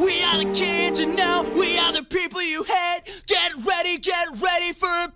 We are the kids and now we are the people you hate. Get ready, get ready for a